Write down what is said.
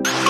you